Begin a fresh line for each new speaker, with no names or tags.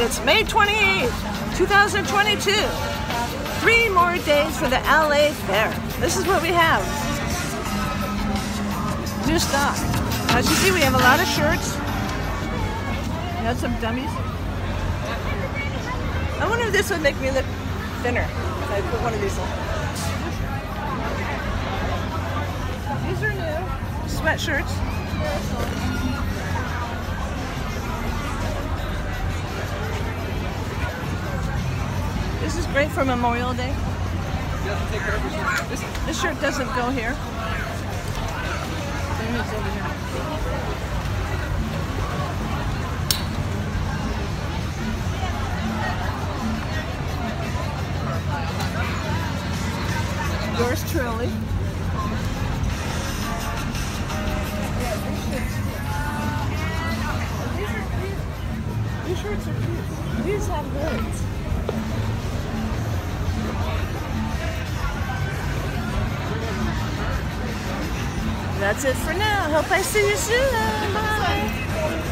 It's May 28th, 2022. Three more days for the LA Fair. This is what we have. New stock. As you see, we have a lot of shirts. We have some dummies. I wonder if this would make me look thinner if I put one of these on. These are new. Sweatshirts. This is great for Memorial Day. This, this shirt doesn't go here. Yours truly. These shirts are cute. These have hoods. That's it for now. Hope I see you soon. Bye.